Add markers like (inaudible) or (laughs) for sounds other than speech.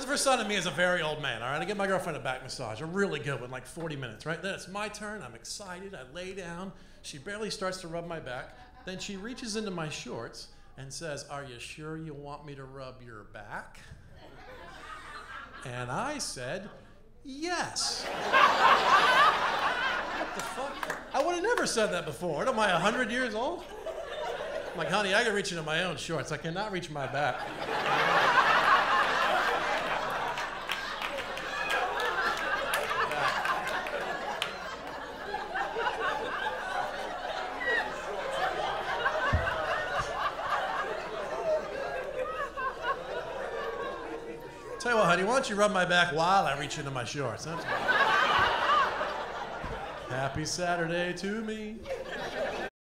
Christopher son of me is a very old man, all right? I give my girlfriend a back massage, a really good one, like 40 minutes, right? Then it's my turn. I'm excited. I lay down. She barely starts to rub my back. Then she reaches into my shorts and says, Are you sure you want me to rub your back? And I said, Yes. what the fuck? I would have never said that before. Am I, 100 years old? I'm like, honey, I can reach into my own shorts. I cannot reach my back. Tell you what, honey, why don't you rub my back while I reach into my shorts? (laughs) Happy Saturday to me.